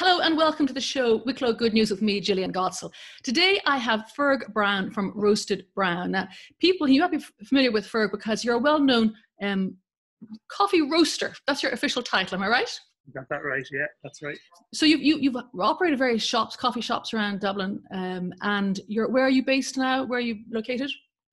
Hello and welcome to the show Wicklow Good News with me, Jillian Godsil. Today I have Ferg Brown from Roasted Brown. Now, people, you might be familiar with Ferg because you're a well known um, coffee roaster. That's your official title, am I right? got that right, yeah, that's right. So you, you, you've operated various shops, coffee shops around Dublin, um, and you're, where are you based now? Where are you located?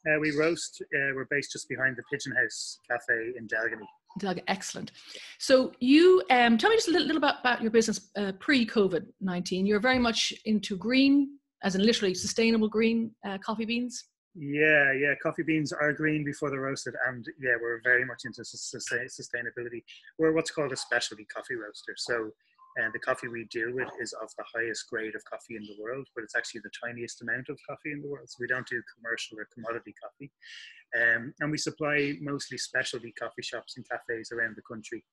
Uh, we roast, uh, we're based just behind the Pigeon House Cafe in Delgany. Doug, excellent. So you um, tell me just a little, little about, about your business uh, pre-COVID nineteen. You're very much into green, as in literally sustainable green uh, coffee beans. Yeah, yeah, coffee beans are green before they're roasted, and yeah, we're very much into sustainability. We're what's called a specialty coffee roaster. So and the coffee we deal with is of the highest grade of coffee in the world, but it's actually the tiniest amount of coffee in the world. So we don't do commercial or commodity coffee. Um, and we supply mostly specialty coffee shops and cafes around the country.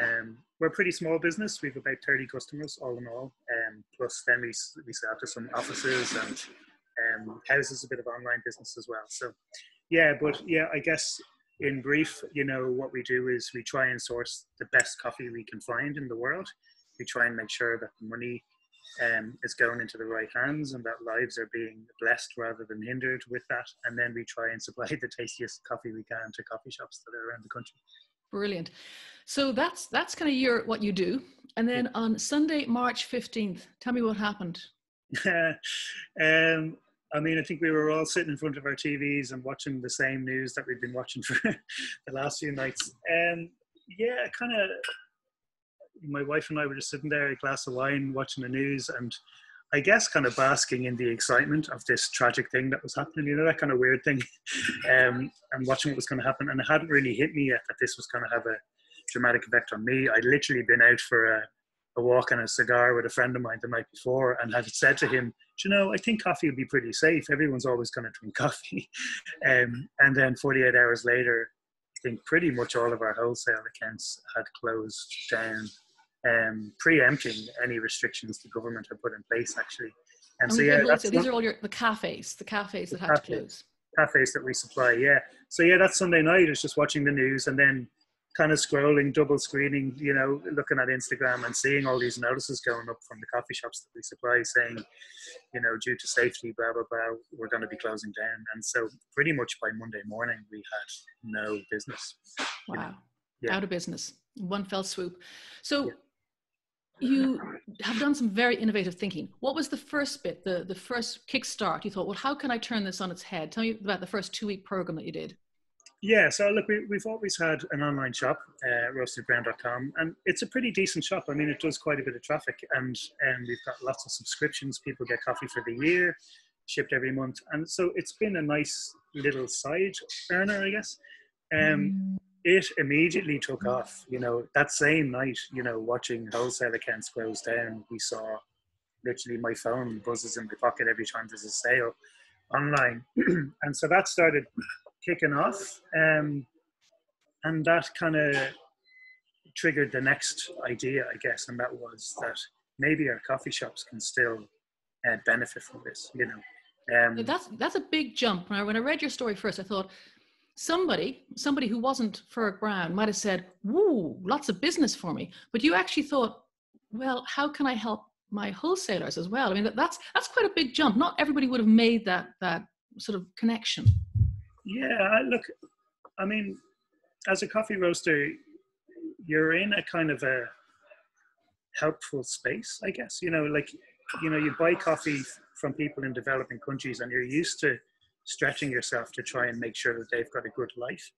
Um, we're a pretty small business. We have about 30 customers all in all. Um, plus then we, we sell to some offices and um, houses, a bit of online business as well. So yeah, but yeah, I guess in brief, you know, what we do is we try and source the best coffee we can find in the world we try and make sure that the money um, is going into the right hands and that lives are being blessed rather than hindered with that. And then we try and supply the tastiest coffee we can to coffee shops that are around the country. Brilliant. So that's that's kind of your what you do. And then on Sunday, March fifteenth, tell me what happened. um, I mean, I think we were all sitting in front of our TVs and watching the same news that we've been watching for the last few nights. Um, yeah, kind of my wife and I were just sitting there, a glass of wine, watching the news, and I guess kind of basking in the excitement of this tragic thing that was happening, you know, that kind of weird thing, um, and watching what was going to happen. And it hadn't really hit me yet that this was going to have a dramatic effect on me. I'd literally been out for a, a walk and a cigar with a friend of mine the night before and had said to him, you know, I think coffee would be pretty safe. Everyone's always going to drink coffee. um, and then 48 hours later, I think pretty much all of our wholesale accounts had closed down um, preempting any restrictions the government had put in place actually. And, and so yeah, that's these are all your the cafes, the cafes that had to close. Cafes that we supply, yeah. So yeah, that Sunday night I was just watching the news and then kind of scrolling, double screening, you know, looking at Instagram and seeing all these notices going up from the coffee shops that we supply saying, you know, due to safety, blah, blah, blah, we're going to be closing down. And so pretty much by Monday morning, we had no business. Wow. Yeah. Out of business. One fell swoop. So yeah you have done some very innovative thinking. What was the first bit, the, the first kickstart? You thought, well, how can I turn this on its head? Tell me about the first two week program that you did. Yeah, so look, we, have always had an online shop, uh, roastedbrown.com, and it's a pretty decent shop. I mean, it does quite a bit of traffic, and um, we've got lots of subscriptions. People get coffee for the year, shipped every month, and so it's been a nice little side earner, I guess. Um, mm it immediately took off. You know, that same night, you know, watching wholesale accounts close down, we saw literally my phone buzzes in my pocket every time there's a sale online. and so that started kicking off. Um, and that kind of triggered the next idea, I guess, and that was that maybe our coffee shops can still uh, benefit from this, you know. Um, that's that's a big jump. When I, when I read your story first, I thought somebody, somebody who wasn't Ferg Brown might have said, Woo, lots of business for me. But you actually thought, well, how can I help my wholesalers as well? I mean, that's that's quite a big jump. Not everybody would have made that that sort of connection. Yeah, look, I mean, as a coffee roaster, you're in a kind of a helpful space, I guess. You know, like, you know, you buy coffee from people in developing countries and you're used to stretching yourself to try and make sure that they've got a good life.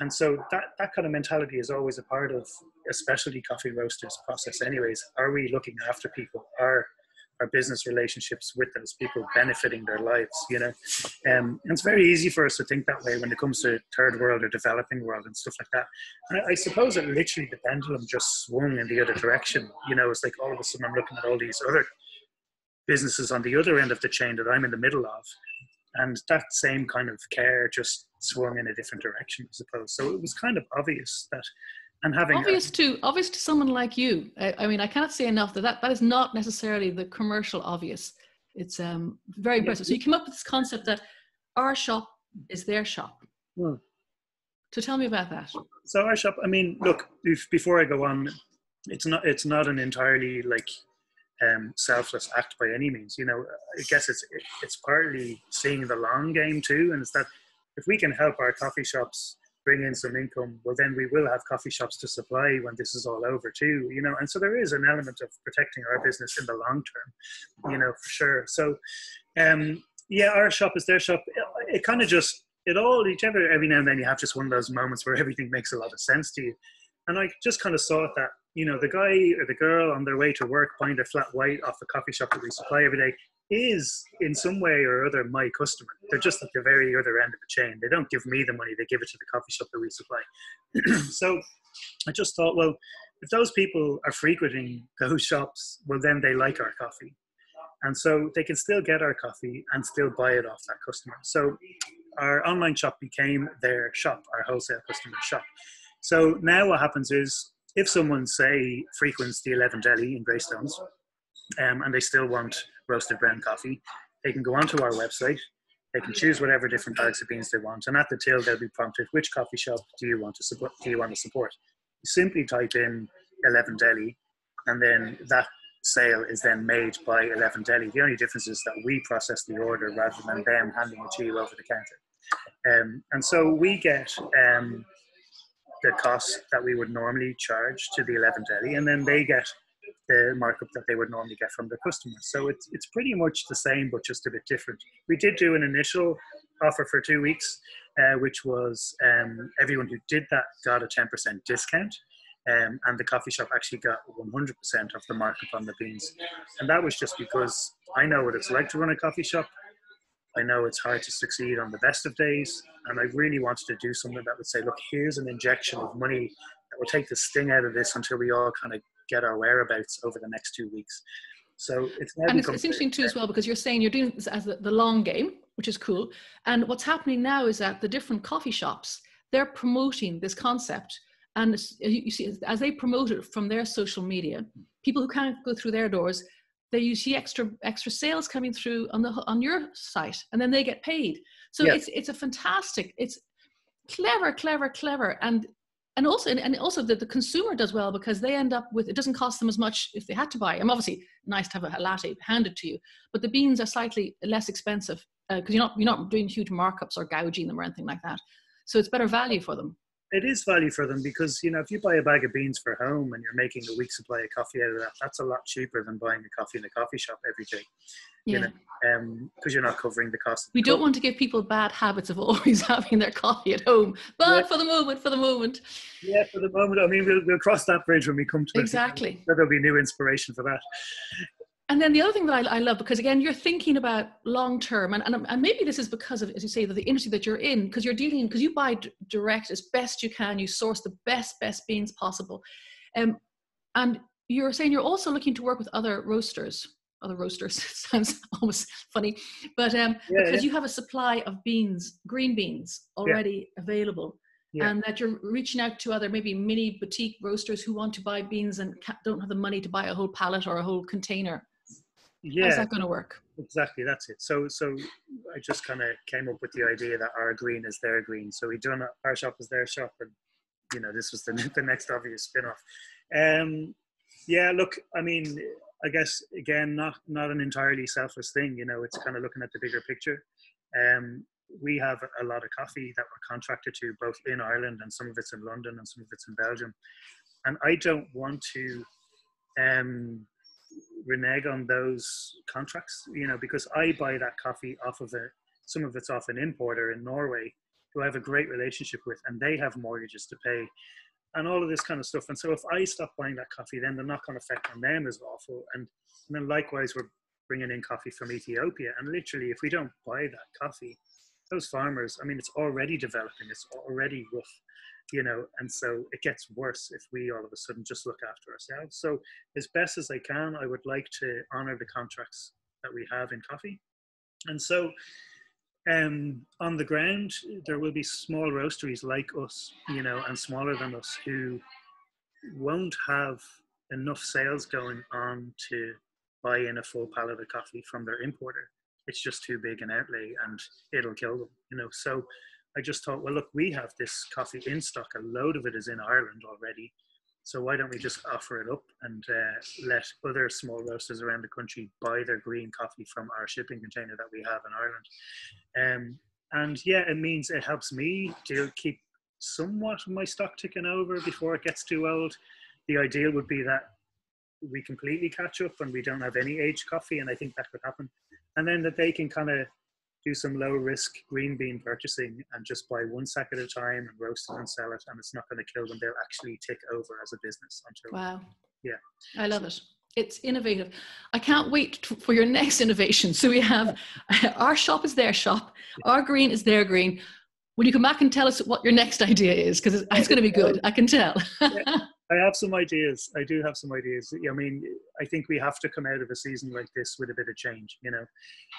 And so that, that kind of mentality is always a part of a specialty coffee roasters process anyways. Are we looking after people? Are our business relationships with those people benefiting their lives, you know? Um, and it's very easy for us to think that way when it comes to third world or developing world and stuff like that. And I, I suppose it literally the pendulum just swung in the other direction. You know, it's like all of a sudden I'm looking at all these other businesses on the other end of the chain that I'm in the middle of and that same kind of care just swung in a different direction, I suppose. So it was kind of obvious that, and having obvious a, to obvious to someone like you. I, I, mean, I cannot say enough that, that that is not necessarily the commercial obvious. It's um, very impressive. So you came up with this concept that our shop is their shop. Hmm. So tell me about that. So our shop. I mean, look, if, before I go on, it's not it's not an entirely like um, selfless act by any means. You know, I guess it's it's partly seeing the long game too, and it's that if we can help our coffee shops bring in some income, well, then we will have coffee shops to supply when this is all over too. You know, and so there is an element of protecting our business in the long term. You know, for sure. So, um, yeah, our shop is their shop. It, it kind of just it all each other every now and then you have just one of those moments where everything makes a lot of sense to you. And I just kind of saw that you know, the guy or the girl on their way to work buying their flat white off the coffee shop that we supply every day is in some way or other my customer. They're just at the very other end of the chain. They don't give me the money, they give it to the coffee shop that we supply. so I just thought, well, if those people are frequenting those shops, well, then they like our coffee. And so they can still get our coffee and still buy it off that customer. So our online shop became their shop, our wholesale customer shop. So now what happens is if someone say frequents the 11 Deli in Greystones um, and they still want roasted brown coffee, they can go onto our website. They can choose whatever different bags of beans they want, and at the till they'll be prompted which coffee shop do you want to support? Do you want to support? You simply type in 11 Deli, and then that sale is then made by 11 Deli. The only difference is that we process the order rather than them handing it to you over the counter. Um, and so we get um, the cost that we would normally charge to the 11 deli, and then they get the markup that they would normally get from their customers. So it's it's pretty much the same, but just a bit different. We did do an initial offer for two weeks, uh, which was um, everyone who did that got a 10% discount. Um, and the coffee shop actually got 100% of the markup on the beans. And that was just because I know what it's like to run a coffee shop. I know it's hard to succeed on the best of days, and I really wanted to do something that would say, look, here's an injection of money that will take the sting out of this until we all kind of get our whereabouts over the next two weeks. So it's and it's, it's, interesting too as well because you're saying you're doing this as the, the long game, which is cool. And what's happening now is that the different coffee shops they're promoting this concept, and you see as they promote it from their social media, people who can't go through their doors they you see extra extra sales coming through on the on your site and then they get paid. So it's it's a fantastic it's clever clever clever and and also and also that the consumer does well because they end up with it doesn't cost them as much if they had to buy. I'm obviously nice to have a latte handed to you but the beans are slightly less expensive because uh, you're not you're not doing huge markups or gouging them or anything like that. So it's better value for them it is value for them because you know if you buy a bag of beans for home and you're making a week's supply of coffee out of that, that's a lot cheaper than buying a coffee in a coffee shop every day. Yeah. You know, because um, you're not covering the cost. we don't want to give people bad habits of always having their coffee at home, but yeah. for the moment, for the moment. Yeah, for the moment. I mean, we'll, we'll cross that bridge when we come to it. Exactly. There'll be new inspiration for that. And then the other thing that I, I love, because again, you're thinking about long term, and, and, and maybe this is because of, as you say, the, the industry that you're in, because you're dealing, because you buy d- direct as best you can, you source the best, best beans possible. Um, and you're saying you're also looking to work with other roasters. Other roasters sounds almost funny, but um, yeah, because yeah. you have a supply of beans, green beans already yeah. available, and that you're reaching out to other maybe mini boutique roasters who want to buy beans and don't have the money to buy a whole pallet or a whole container yeah. how's that going to work? Exactly that's it. So so i just kind of came up with the idea that our green is their green. So we done our shop is their shop and you know this was the, the next obvious spin-off. Um yeah look i mean i guess again not not an entirely selfless thing you know it's kind of looking at the bigger picture. Um we have a lot of coffee that we're contracted to both in ireland and some of it's in london and some of it's in belgium. And i don't want to um renege on those contracts, you know, because I buy that coffee off of a, some of it's off an importer in Norway who I have a great relationship with, and they have mortgages to pay and all of this kind of stuff. And so if I stop buying that coffee, then the knock on effect on them is awful. And, and then likewise, we're bringing in coffee from Ethiopia. And literally, if we don't buy that coffee, those farmers, I mean, it's already developing, it's already rough you know, and so it gets worse if we all of a sudden just look after ourselves. So, as best as I can, I would like to honor the contracts that we have in coffee. And so, um, on the ground, there will be small roasteries like us, you know, and smaller than us who won't have enough sales going on to buy in a full pallet of coffee from their importer. It's just too big an outlay and it'll kill them, you know. So I just thought, well, look, we have this coffee in stock. A load of it is in Ireland already. So why don't we just offer it up and uh, let other small roasters around the country buy their green coffee from our shipping container that we have in Ireland? Um, and yeah, it means it helps me to keep somewhat of my stock ticking over before it gets too old. The ideal would be that we completely catch up and we don't have any aged coffee, and I think that could happen. And then that they can kind of do some low risk green bean purchasing and just buy one sack at a time and roast it and sell it, and it's not going to kill them. They'll actually take over as a business until. Wow. Yeah. I love it. It's innovative. I can't wait to, for your next innovation. So we have our shop is their shop, our green is their green. Will you come back and tell us what your next idea is? Because it's, it's going to be good. I can tell. I have some ideas. I do have some ideas. I mean, I think we have to come out of a season like this with a bit of change, you know,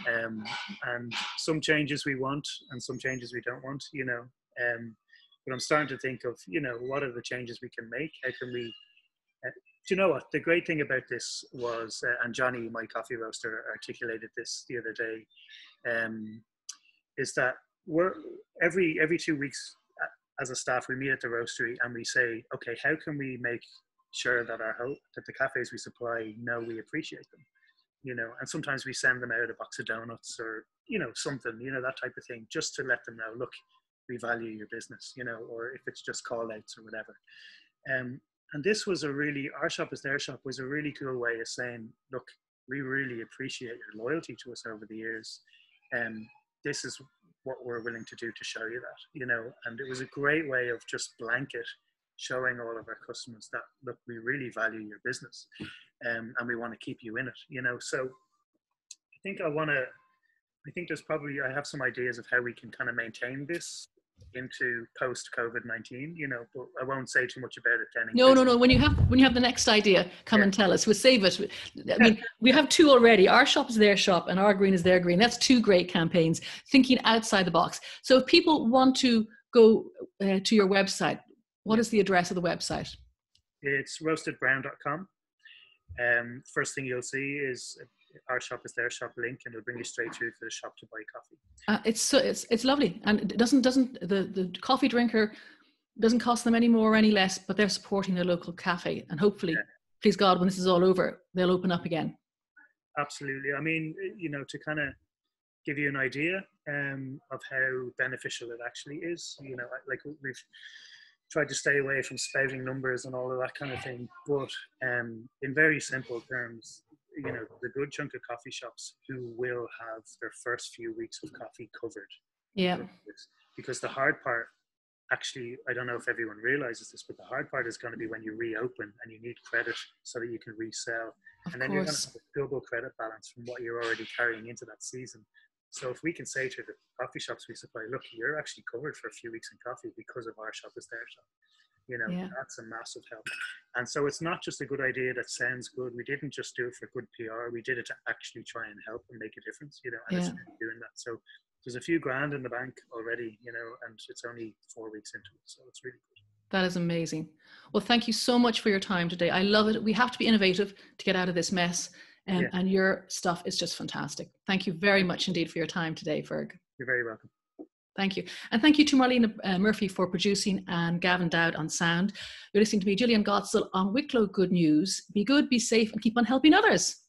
um, and some changes we want and some changes we don't want, you know. Um, but I'm starting to think of, you know, what are the changes we can make? How can we? Uh, do you know what the great thing about this was? Uh, and Johnny, my coffee roaster, articulated this the other day. Um, is that we're every every two weeks as a staff, we meet at the roastery and we say, okay, how can we make sure that our hope that the cafes we supply know we appreciate them, you know? And sometimes we send them out a box of donuts or you know something, you know that type of thing, just to let them know, look, we value your business, you know, or if it's just call outs or whatever. Um, and this was a really our shop is their shop was a really cool way of saying, look, we really appreciate your loyalty to us over the years. And um, this is what we're willing to do to show you that, you know. And it was a great way of just blanket showing all of our customers that look, we really value your business, um, and we want to keep you in it, you know. So I think I want to. I think there's probably I have some ideas of how we can kind of maintain this into post COVID nineteen, you know, but I won't say too much about it then. No, no, no. When you have when you have the next idea, come yeah. and tell us. We'll save it. I mean, we have two already. Our shop is their shop, and our green is their green. That's two great campaigns. Thinking outside the box. So if people want to go uh, to your website, what is the address of the website? It's roastedbrown.com. Um, first thing you'll see is our shop is their shop link and it'll bring you straight through to the shop to buy coffee. Uh, it's so it's it's lovely and it doesn't doesn't the the coffee drinker doesn't cost them any more or any less, but they're supporting their local cafe and hopefully, yeah. please God, when this is all over, they'll open up again. Absolutely. I mean, you know, to kind of give you an idea um, of how beneficial it actually is. You know, like we've tried to stay away from spouting numbers and all of that kind of thing, but um, in very simple terms, you know the good chunk of coffee shops who will have their first few weeks of coffee covered. Yeah. Because the hard part actually i don't know if everyone realizes this but the hard part is going to be when you reopen and you need credit so that you can resell. Of and then course. you're going to have a double credit balance from what you're already carrying into that season. So if we can say to the coffee shops we supply look you're actually covered for a few weeks in coffee because of our shop is their shop you know yeah. that's a massive help. And so it's not just a good idea that sounds good. We didn't just do it for good pr we did it to actually try and help and make a difference you know and yeah. it's doing that. So there's a few grand in the bank already you know and it's only four weeks into it so it's really good. That is amazing. Well thank you so much for your time today. I love it. We have to be innovative to get out of this mess um, yeah. and your stuff is just fantastic. Thank you very much indeed for your time today ferg. You're very welcome Thank you. And thank you to Marlene uh, Murphy for producing and Gavin Dowd on sound. You're listening to me, Jillian Godsil, on Wicklow Good News. Be good, be safe, and keep on helping others.